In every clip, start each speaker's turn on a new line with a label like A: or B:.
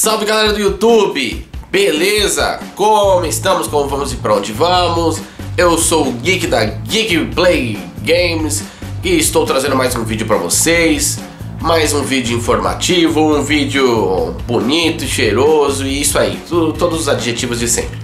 A: Salve galera do YouTube! Beleza? Como estamos? Como vamos e pra onde vamos? Eu sou o Geek da Geek Play Games e estou trazendo mais um vídeo para vocês. Mais um vídeo informativo, um vídeo bonito, cheiroso e isso aí, tudo, todos os adjetivos de sempre.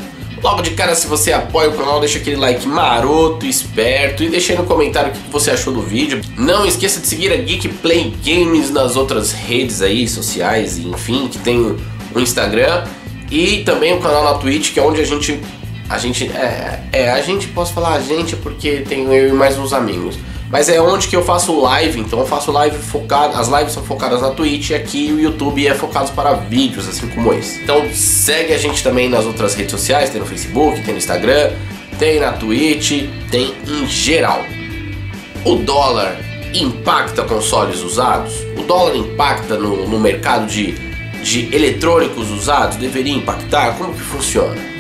A: Logo de cara, se você apoia o canal, deixa aquele like maroto, esperto e deixa aí no comentário o que você achou do vídeo. Não esqueça de seguir a Geek Play Games nas outras redes aí, sociais, enfim, que tem o Instagram e também o canal na Twitch, que é onde a gente a gente é, é a gente posso falar a gente porque tenho eu e mais uns amigos. Mas é onde que eu faço live, então eu faço live focado, as lives são focadas na Twitch e aqui o YouTube é focado para vídeos, assim como esse. Então segue a gente também nas outras redes sociais, tem no Facebook, tem no Instagram, tem na Twitch, tem em geral. O dólar impacta consoles usados? O dólar impacta no, no mercado de, de eletrônicos usados? Deveria impactar? Como que funciona?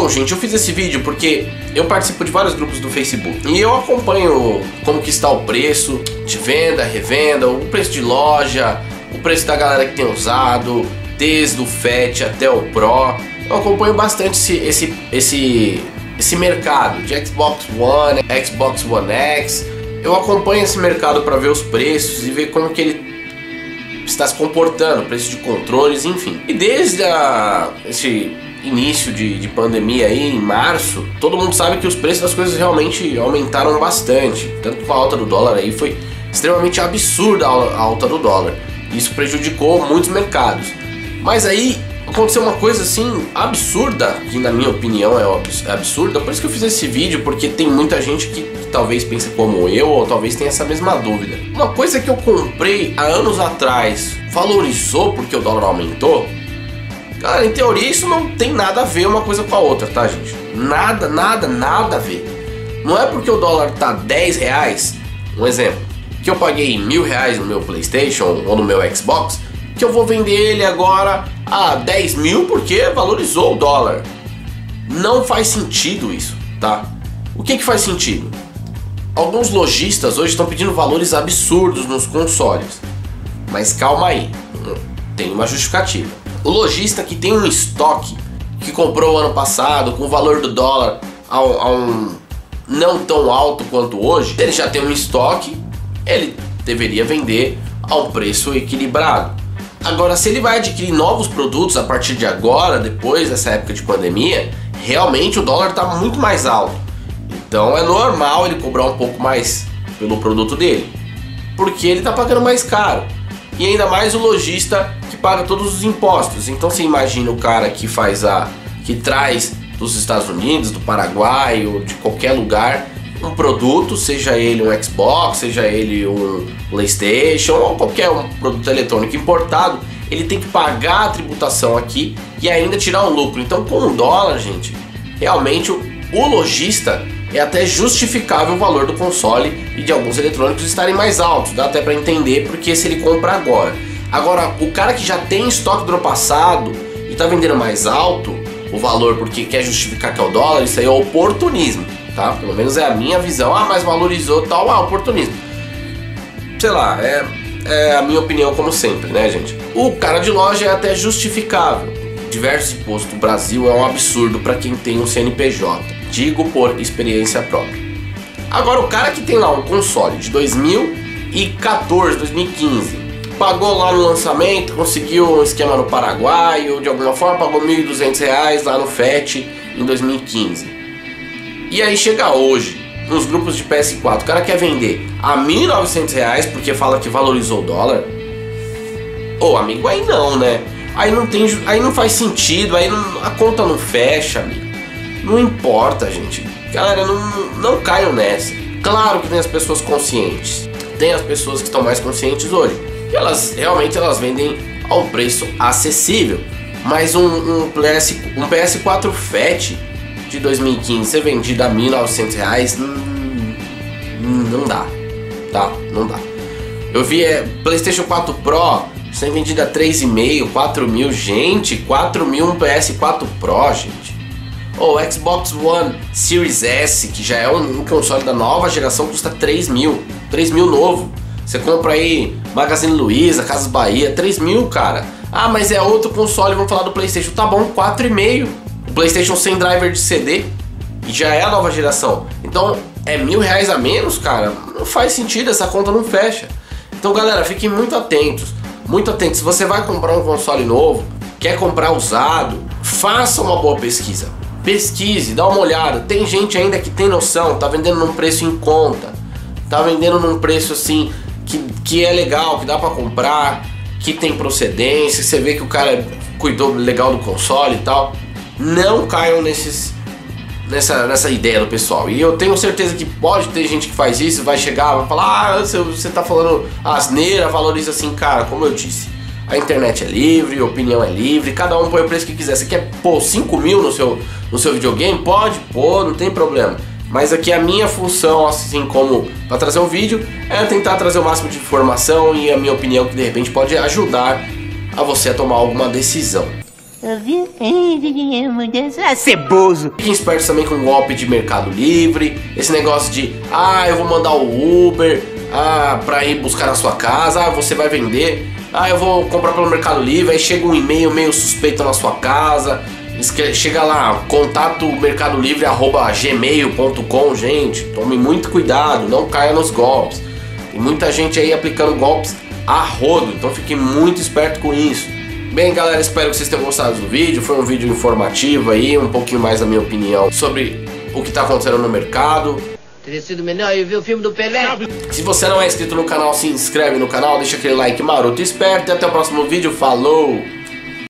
A: Bom, gente, eu fiz esse vídeo porque eu participo de vários grupos do Facebook e eu acompanho como que está o preço de venda, revenda, o preço de loja, o preço da galera que tem usado, desde o FAT até o Pro. Eu acompanho bastante esse, esse, esse, esse mercado de Xbox One, Xbox One X. Eu acompanho esse mercado para ver os preços e ver como que ele está se comportando, preço de controles, enfim. E desde a, esse início de, de pandemia aí, em março, todo mundo sabe que os preços das coisas realmente aumentaram bastante. Tanto com a alta do dólar aí foi extremamente absurda a alta do dólar. Isso prejudicou muitos mercados. Mas aí aconteceu uma coisa assim absurda, que na minha opinião é absurda, por isso que eu fiz esse vídeo, porque tem muita gente que, que talvez pense como eu, ou talvez tenha essa mesma dúvida. Uma coisa que eu comprei há anos atrás valorizou porque o dólar aumentou? Cara, em teoria isso não tem nada a ver uma coisa com a outra, tá, gente? Nada, nada, nada a ver. Não é porque o dólar tá 10 reais, um exemplo, que eu paguei mil reais no meu PlayStation ou no meu Xbox, que eu vou vender ele agora a 10 mil porque valorizou o dólar. Não faz sentido isso, tá? O que, que faz sentido? Alguns lojistas hoje estão pedindo valores absurdos nos consoles. Mas calma aí, tem uma justificativa. O lojista que tem um estoque que comprou ano passado com o valor do dólar a, a um não tão alto quanto hoje, ele já tem um estoque, ele deveria vender a um preço equilibrado. Agora, se ele vai adquirir novos produtos a partir de agora, depois dessa época de pandemia, realmente o dólar está muito mais alto. Então é normal ele cobrar um pouco mais pelo produto dele, porque ele está pagando mais caro. E ainda mais o lojista paga todos os impostos. Então você imagina o cara que faz a. que traz dos Estados Unidos, do Paraguai ou de qualquer lugar um produto, seja ele um Xbox, seja ele um PlayStation ou qualquer um produto eletrônico importado, ele tem que pagar a tributação aqui e ainda tirar um lucro. Então, com o dólar, gente, realmente o, o lojista é até justificável o valor do console e de alguns eletrônicos estarem mais altos. Dá até para entender porque se ele compra agora. Agora, o cara que já tem estoque do ano passado e tá vendendo mais alto o valor porque quer justificar que é o dólar, isso aí é oportunismo, tá? Pelo menos é a minha visão. Ah, mas valorizou tal, ah, oportunismo. Sei lá, é, é a minha opinião como sempre, né, gente? O cara de loja é até justificável. Diversos impostos no Brasil é um absurdo para quem tem um CNPJ. Digo por experiência própria. Agora, o cara que tem lá um console de 2014, 2015, pagou lá no lançamento, conseguiu um esquema no Paraguai, ou de alguma forma pagou R$ 1.200 lá no FET em 2015. E aí chega hoje, nos grupos de PS4, o cara quer vender a R$ 1.900 porque fala que valorizou o dólar. Ô, amigo, aí não, né? Aí não tem, aí não faz sentido, aí não, a conta não fecha, amigo. Não importa, gente. Galera, não, não caiam nessa. Claro que tem as pessoas conscientes. Tem as pessoas que estão mais conscientes hoje e elas realmente elas vendem ao preço acessível. Mas um, um, PS, um PS4 Fat de 2015 ser vendido a 1.900 reais hum, não dá, tá? Não dá. Eu vi é, PlayStation 4 Pro sendo vendido a 3,5, 4 mil, gente, 4 mil um PS4 Pro, gente. Ou oh, Xbox One Series S, que já é um, um console da nova geração, custa 3 mil, 3 mil novo. Você compra aí Magazine Luiza, Casas Bahia, 3 mil, cara. Ah, mas é outro console, vamos falar do Playstation. Tá bom, 4,5. O Playstation sem driver de CD. E já é a nova geração. Então, é mil reais a menos, cara. Não faz sentido, essa conta não fecha. Então, galera, fiquem muito atentos. Muito atentos. Se você vai comprar um console novo, quer comprar usado, faça uma boa pesquisa. Pesquise, dá uma olhada. Tem gente ainda que tem noção, tá vendendo num preço em conta. Tá vendendo num preço assim que, que é legal, que dá para comprar, que tem procedência, você vê que o cara cuidou legal do console e tal. Não caiam nesses nessa, nessa ideia do pessoal. E eu tenho certeza que pode ter gente que faz isso, vai chegar, vai falar, ah, você, você tá falando asneira, valoriza assim, cara, como eu disse. A internet é livre, a opinião é livre, cada um põe o preço que quiser. Você quer pôr 5 mil no seu, no seu videogame? Pode pôr, não tem problema. Mas aqui a minha função, assim como para trazer um vídeo, é tentar trazer o máximo de informação e a minha opinião que de repente pode ajudar a você a tomar alguma decisão.
B: É ceboso.
A: Fiquem espertos também com o golpe de Mercado Livre, esse negócio de, ah, eu vou mandar o Uber, ah, pra ir buscar na sua casa, ah, você vai vender, ah, eu vou comprar pelo Mercado Livre, aí chega um e-mail meio suspeito na sua casa, chega lá, contato Mercado Livre arroba gmail.com, gente, tome muito cuidado, não caia nos golpes. Tem muita gente aí aplicando golpes a rodo, então fique muito esperto com isso. Bem, galera, espero que vocês tenham gostado do vídeo. Foi um vídeo informativo aí, um pouquinho mais da minha opinião sobre o que está acontecendo no mercado.
B: Teria sido melhor eu ver o filme do Pelé.
A: Se você não é inscrito no canal, se inscreve no canal, deixa aquele like maroto esperto. E até o próximo vídeo. Falou!